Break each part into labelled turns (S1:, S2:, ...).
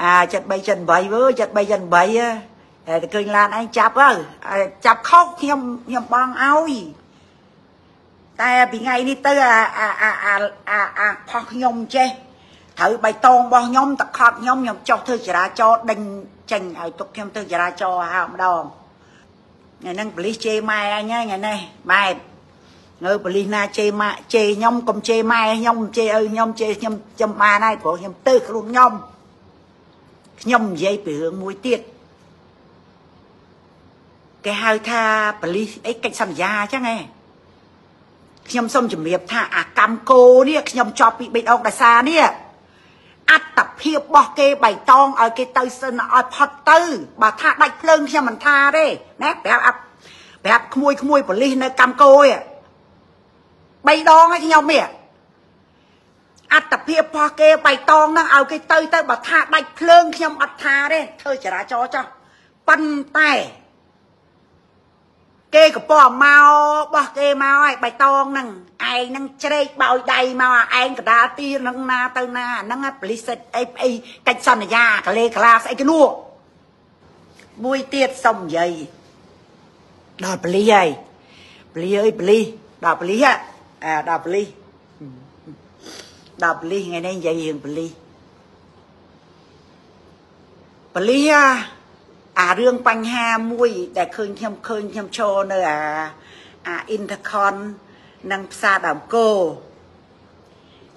S1: អា73 78វើ73 78តែឃើញឡានឯងចាប់ទៅចាប់ខុសខ្ញុំខ្ញុំបងឲ្យតែពីថ្ងៃនេះទៅអាអាអាអាអាផុសខ្ញុំចេះត្រូវបៃតងរបស់ខ្ញុំតខត់ខ្ញុំខ្ញុំចុះធ្វើចរាចរដេញចេញឲ្យទុកខ្ញុំធ្វើចរាចរហៅម្ដងថ្ងៃហ្នឹងប៉ូលីសជេរម៉ែអញហ្នឹងថ្ងៃនេះបែបនៅប៉ូលីសណាជេរម៉ាក់ជេរខ្ញុំកុំជេរម៉ែខ្ញុំជេរឪខ្ញុំជេរខ្ញុំចំបានហើយព្រោះខ្ញុំទៅខ្លួនខ្ញុំ ខ្ញុំនិយាយពីរឿងមួយទៀតគេហៅថាប៉ូលីសអីកិច្ចសន្យាអញ្ចឹងឯងខ្ញុំសូមជម្រាបថាអាកម្មគោនេះខ្ញុំចប់ពីបេតអុកដាសានេះអត្តភាពរបស់គេបៃតងឲ្យគេទៅសិនឲ្យផុតទៅបើថាដាច់ភ្លើងខ្ញុំមិនថាទេណាប្រាប់ប្រាប់ក្មួយក្មួយប៉ូលីសនៅកម្មគោឯងបីដងឲ្យខ្ញុំនេះ អត្តភាពរបស់គេបៃតងហ្នឹងឲ្យគេទៅទៅបើថាដាច់ភ្លើងខ្ញុំអត់ថាទេធ្វើចរាចរចោះប៉ុន្តែគេកប៉មកបោះគេមកហើយបៃតងហ្នឹងឯងហ្នឹងជ្រែកបោយដៃមកឯងកដាលទីនឹងណាទៅណាហ្នឹងប៉លីសិតអីអីកិច្ចសន្យាកលេក្លាស្អីគេនោះមួយទៀតសុំនិយាយដល់ប៉លីសហើយប៉លីសអើយប៉លីសដល់ប៉លីសអាដល់ប៉លីស ដល់ប៉លីសថ្ងៃនេះនិយាយរឿងប៉លីសប៉លីសអារឿងបញ្ហាមួយ ដែលឃើញខ្ញុំឃើញខ្ញុំចូលនៅអាអា Intercon និងផ្សារដើមគោ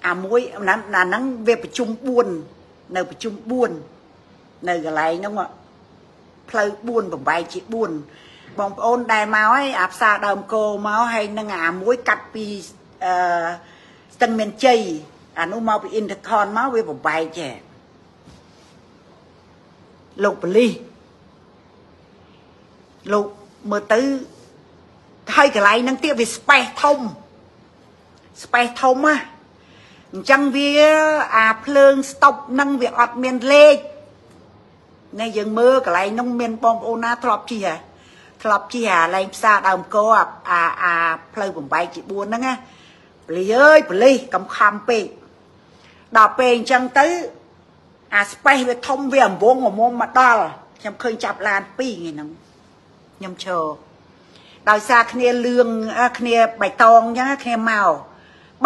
S1: អាមួយណាស់ហ្នឹងវាប្រជុំ4នៅប្រជុំ4នៅកន្លែងហ្នឹងផ្លូវ4បំបែកជា4បងប្អូនដែលមកហើយអាផ្សារដើមគោមកហើយនឹងអាមួយកាត់ពីអឺស្ទឹងមានជ័យ អានោះមកពី Intercon មកវាបំបែកចេះលោកប៉ូលីសលោកមើលទៅហើយកន្លែងហ្នឹងទៀតវាស្បេះធំស្បេះធំណាអញ្ចឹងវាអាភ្លើងស្តុបហ្នឹងវាអត់មានលេខណែយើងមើលកន្លែងហ្នឹងមានបងប្អូនណាធ្លាប់ជិះហ៎ធ្លាប់ជិះអាលែងផ្សារដើមកោអាអាផ្លូវបំបែកជា4ហ្នឹងណាប៉លីអើយប៉លីកំខំពេក ដល់ពេលអញ្ចឹងទៅអាស្បេះវាធំវាអង្វងមុំមកដល់ខ្ញុំឃើញចាប់ឡាន2ថ្ងៃហ្នឹងខ្ញុំឈរដោយសារគ្នាលឿងគ្នាបៃតងអញ្ចឹងគ្នាមក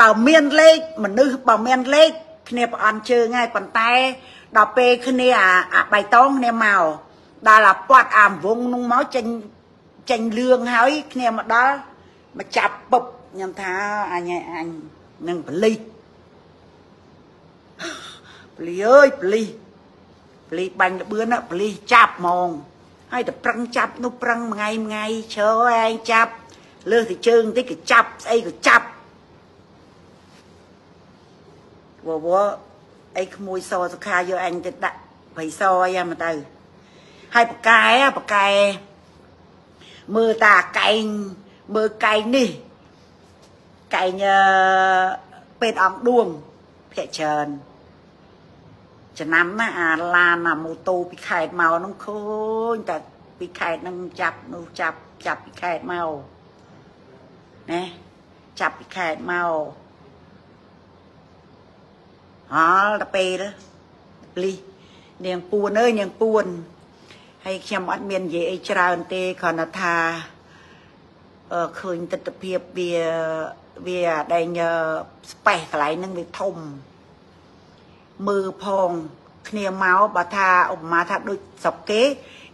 S1: បើមានលេខមនុស្សបើមានលេខគ្នាប្រអន់ជើងហើយប៉ុន្តែដល់ពេលគ្នាអាអាបៃតងគ្នាមកដល់អាពាត់អាវងនោះមកចេញចេញលឿងហើយគ្នាមកដល់មកចាប់ពឹបខ្ញុំថាអញអញនឹងបលិស បលិសអើយបលិសបលិសបាញ់លបឿនបលិសចាប់ហ្មងហើយតែប្រឹងចាប់នោះប្រឹងមួយថ្ងៃមួយថ្ងៃឈរឯងចាប់លើសទៅជើងតិចក៏ចាប់ស្អីក៏ចាប់វវអីក្មួយសសុខាយកអញទៅដាក់បៃសអីមកទៅហើយបកែបកែមើលតាកែងមើលកែងនេះកែងពេទ្យអង្គឌួងភាកច្រើន ចំណាំណាអាឡានអាម៉ូតូពីខេត្តមកនោះឃើញតែពីខេត្តនឹងចាប់នោះចាប់ចាប់ពីខេត្តមកណាចាប់ពីខេត្តមកហល់ទៅពេលលីនាងពួនអើយនាងពួនហើយខ្ញុំអត់មាននិយាយអីច្រើនទេគ្រាន់តែថាអឺឃើញទស្សនភាពវាវាដែងស្បេះកន្លែងហ្នឹងវាធំ មើលផងគ្នាមកបើថាឧបមាថាដូចស្រុកគេ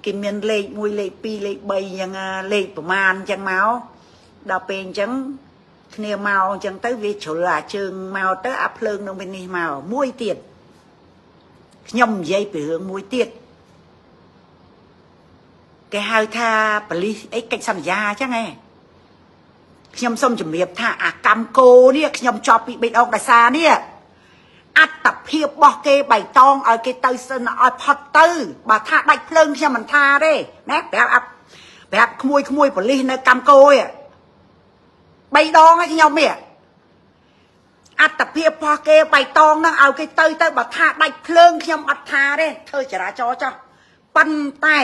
S1: គេមានលេខ1លេខ2លេខ3អញ្ចឹងលេខប្រមាណអញ្ចឹងមកដល់ពេលអញ្ចឹងគ្នាមកអញ្ចឹងទៅវាជ្រុលអាជើងមកទៅអាភ្លើងនឹងវានេះមកមួយទៀតខ្ញុំនិយាយពីរឿងមួយទៀតគេហៅថាបលិសអីកិច្ចសន្យាអញ្ចឹងឯងខ្ញុំសូមជម្រាបថាអាកម្មគោនេះខ្ញុំចប់ពីបេតអុកដាសានេះអត្ត ភាពរបស់គេបៃតងឲ្យគេទៅសិនឲ្យផុតទៅបើថាដាច់ភ្លើងខ្ញុំមិនថាទេណាប្រាប់ប្រាប់ក្មួយក្មួយប៉លីសនៅកម្មកោឯបីដងឲ្យខ្ញុំនេះអត្តភាពរបស់គេបៃតងហ្នឹងឲ្យគេទៅទៅបើថាដាច់ភ្លើងខ្ញុំអត់ថាទេធ្វើចរាចរចោះប៉ុន្តែ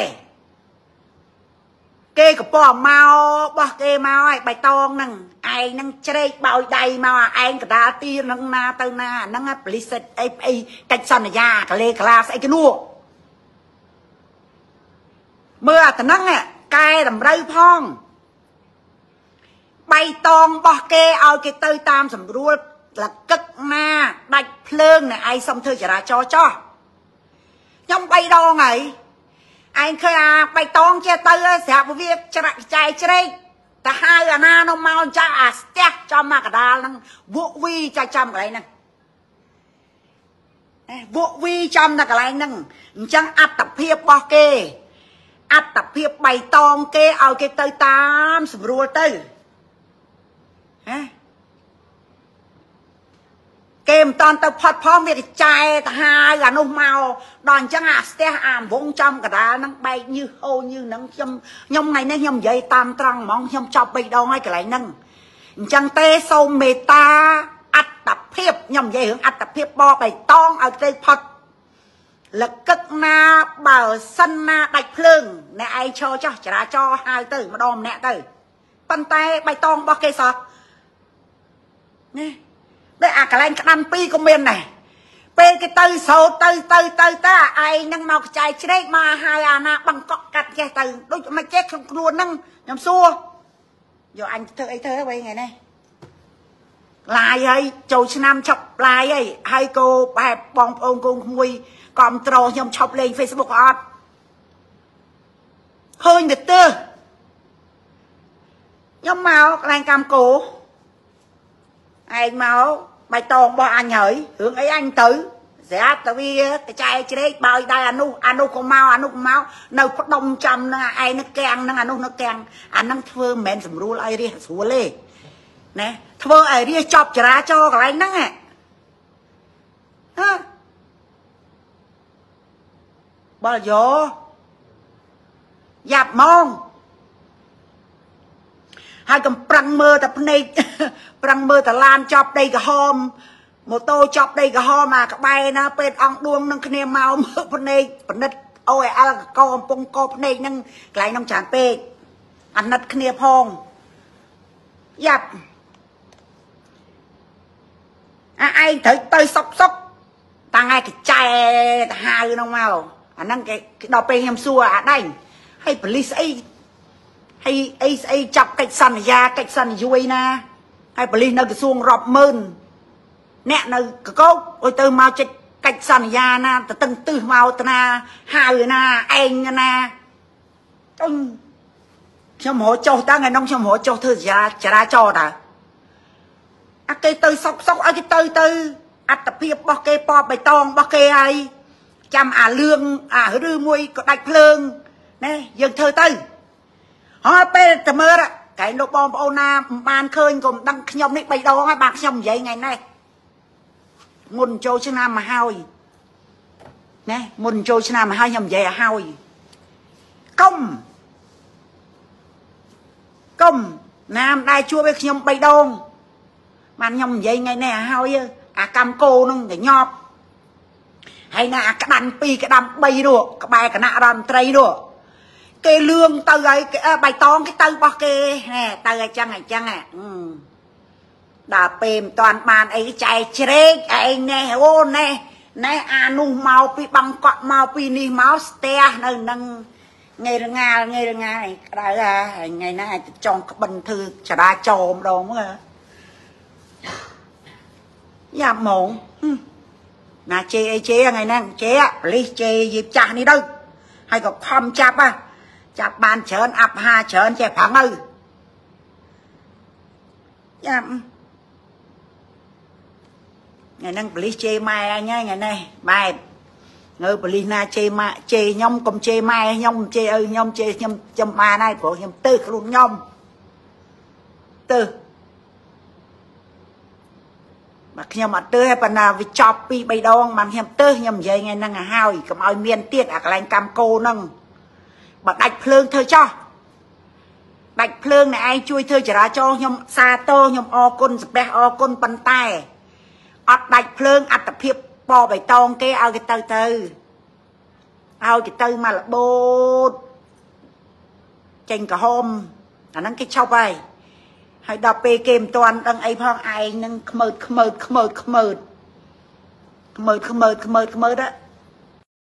S1: គេកពស់មកបោះគេមកហើយបៃតងហ្នឹងឯងហ្នឹងជ្រែកបោយដៃមកឯងកដាលទីនឹងណាទៅណាហ្នឹងប៉លីសិតអីអីកិច្ចសន្យាកលេក្លាស្អីគេនោះមើលអាតំណឹងកែតម្រូវផងបៃតងបោះគេឲ្យគេទៅតាមស្រួលលកឹកណាដាច់ភ្លើងណែឯងសុំធ្វើចរាចរចោះខ្ញុំបីដងហើយ ឯងឃើញអាបៃតងជាទៅស្រាប់វាច្រាក់ចែកជ្រែកទៅហៅអាណានោះមកចាអាស្ទះចំមកកដាលហ្នឹងវក់វីចាចំកន្លែងហ្នឹងវក់វីចំនៅកន្លែងហ្នឹងអញ្ចឹងអត្តភាពរបស់គេអត្តភាពបៃតងគេឲ្យគេទៅតាមស្រួលទៅហ៎ គេមិនតាន់ទៅផាត់ផងវាកចែទៅហើយអានោះមកដល់អញ្ចឹងអាស្ទះអាវងចំកដាលហ្នឹងបែកញើសហូរញើសហ្នឹងខ្ញុំខ្ញុំថ្ងៃនេះខ្ញុំនិយាយតាមត្រង់ហ្មងខ្ញុំចប់បីដងហើយកន្លែងហ្នឹងអញ្ចឹងទេសូមមេត្តាអត្តភាពខ្ញុំនិយាយរឿងអត្តភាពបបៃតងឲ្យទៅផុតលកឹកណាបើសិនណាដាច់ភ្លើងអ្នកឯងឈរចោះចរាចរហៅទៅម្ដងម្នាក់ទៅប៉ុន្តែបៃតងរបស់គេសោះណា តែអាកន្លែងក្តាន់ពីរក៏មានដែរពេលគេទៅសោតទៅទៅទៅទៅឯងនឹងមកខ្ចាយជ្រែកមកហើយអាណាបង្កក់កាត់ចេះទៅដូចមិនចេះក្នុងខ្លួនហ្នឹងខ្ញុំសួរយកអញធ្វើអីធ្វើវិញថ្ងៃនេះឡាយហើយចូលឆ្នាំឈប់ឡាយហើយហើយក៏បែបបងប្អូនកូនក្មួយគ្រប់ត្រខ្ញុំឈប់លេង Facebook អត់ឃើញទៅទើខ្ញុំមកកន្លែងកម្មកោឯងមក បៃតងរបស់អញហើយរឿងអីអញទៅស្រាប់តែវាកចែជ្រែកបោយដែរអានោះអានោះក៏មកអានោះក៏មកនៅផ្ដុំចំនឹងឯងនៅកាំងនឹងអានោះនៅកាំងអានឹងធ្វើមិនមែនស្រួលឲ្យរះស្រួលទេណាធ្វើឲ្យរះចប់ចរាចរកន្លែងហ្នឹងហ៎បលយោយ៉ាប់ហ្មង ហើយកំប្រឹងមើលតែភ្នែកប្រឹងមើលតែឡានចប់ដីក្រហមម៉ូតូចប់ដីក្រហមអាក្បែរណាពេទ្យអង្គដួងនឹងគ្នាមកមើលភ្នែកប៉និត OL កកកំពុងកភ្នែកនឹងកន្លែងនឹងច្រើនពេកអាណិតគ្នាផងយ៉ាប់អាឯងត្រូវទៅសុកសុកតាំងឯកចែទៅហៅនោះមកអាហ្នឹងគេដល់ពេលខ្ញុំសួរអាដៃហើយប៉លីសអី ហើយអីស្អីចាប់កិច្ចសន្យាកិច្ចសន្យាយណាហើយប៉ូលីសនៅក្រសួងរាប់ម៉ឺនអ្នកនៅកកោកអុយទៅមកចិត្តកិច្ចសន្យាណាទៅតឹងទឹះមកតាណាហៅណាឯងណាអ៊ំខ្ញុំរកចុះតាំងឯនោះខ្ញុំរកចុះធ្វើចរាចរាចរតើអាគេទៅសុកសុកឲ្យគេទៅទៅអត្តភាពរបស់គេពណ៌បៃតងរបស់គេហើយចាំអាលឿងអាឬមួយក៏ដាច់ភ្លើងណែយើងធ្វើទៅ ហើយពេលតែមើលកែលោកបងប្អូនណាមិនបានឃើញក៏មិនដឹងខ្ញុំនេះ3ដងហើយបាទខ្ញុំនិយាយថ្ងៃនេះមុនចូលឆ្នាំមកហើយណាមុនចូលឆ្នាំមកហើយខ្ញុំនិយាយឲ្យហើយកុំកុំណាមដែរជួបឲ្យខ្ញុំ3ដងបានខ្ញុំនិយាយថ្ងៃនេះឲ្យហើយអាកម្មកោនឹងកញប់ហើយណាអាក្តាន់2ក្តាន់3នោះក្បែរគណៈរដ្ឋមន្ត្រីនោះ គេលឿងទៅហើយបៃតងគេទៅរបស់គេណែទៅអញ្ចឹងអញ្ចឹងដល់ពេលមិនតាន់បានអីចែកជ្រែកឯងណែអូណែណែអានោះមកពីបាំងកក់មកពីនេះមកស្ទះនៅនឹងថ្ងៃរងាលថ្ងៃរងាលក្តៅហើយថ្ងៃណាអាចចង់ក្បិនធ្វើចរាចរម្ដងមើលយ៉ាប់ហ្មងណាជេអីជេថ្ងៃហ្នឹងជេប៉លីសជេយីចាស់នេះទៅហើយក៏ខំចាប់ហ่ะ ចាប់បានច្រើនអាប់ហាច្រើនចេះប្រឹងទៅយ៉ាប់ថ្ងៃហ្នឹងប៉ូលីសជេរម៉ែអញហ្នឹងថ្ងៃនេះបែបងើប៉ូលីសណាជេរម៉ាក់ជេរខ្ញុំកុំជេរម៉ែខ្ញុំជេរឪខ្ញុំជេរខ្ញុំខ្ញុំបានហើយព្រោះខ្ញុំទៅខ្លួនខ្ញុំទៅបាទខ្ញុំអត់ទៅទេប៉ុន្តែវាចប់ពី3ដងបានខ្ញុំទៅខ្ញុំនិយាយថ្ងៃហ្នឹងឲ្យហើយកុំឲ្យមានទៀតអាកន្លែងកម្មកោហ្នឹង បើដាច់ភ្លើងធ្វើចោះដាច់ភ្លើងអ្នកឯងជួយធ្វើចរាចរណ៍ខ្ញុំសាទរខ្ញុំអរគុណសំពះអរគុណប៉ុន្តែអត់ដាច់ភ្លើងអត្តភាពបបៃតងគេឲ្យគេទៅទៅឲ្យគេទៅមករបូតចេញក្រហមអាហ្នឹងគេឈប់ហើយហើយដល់ពេលគេមិនទាន់ដឹងអីផងឯងនឹងខ្មើតខ្មើតខ្មើតខ្មើតខ្មើតខ្មើតខ្មើតខ្មើត